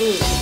Absolutely.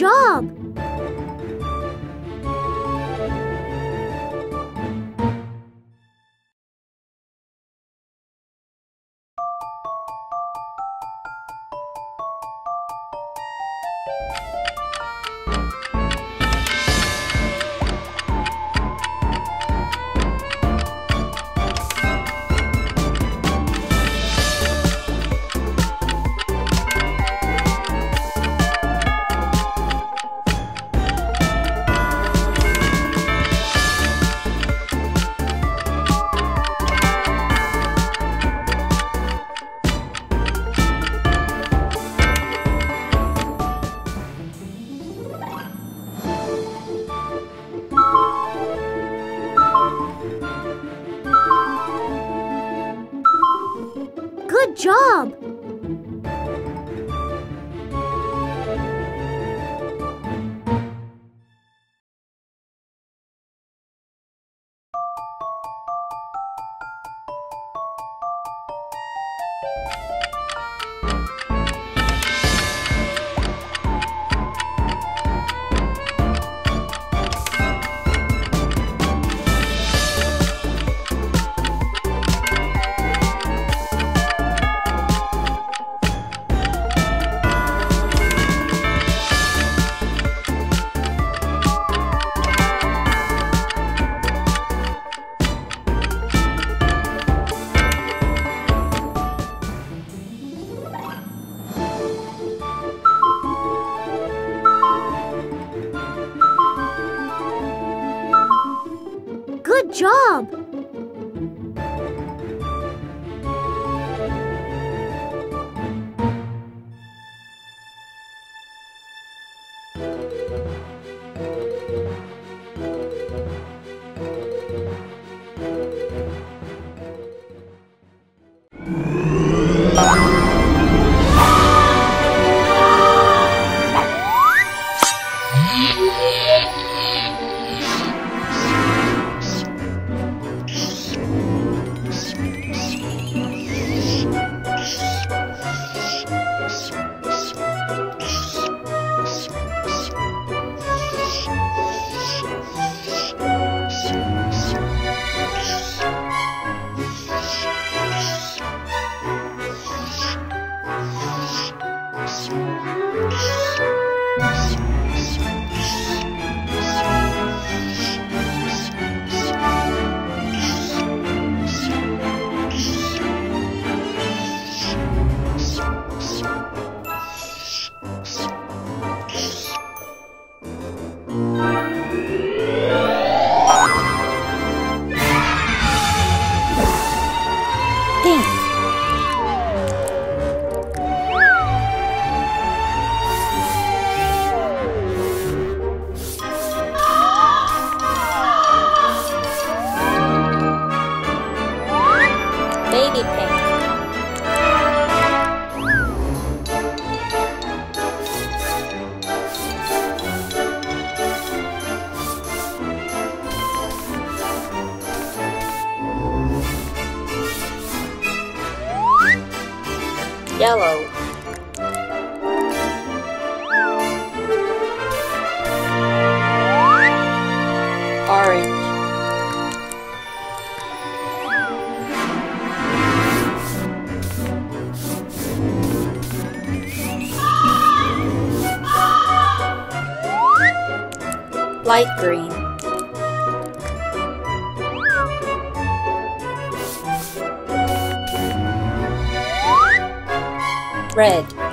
job! Job! Baby pink. Red.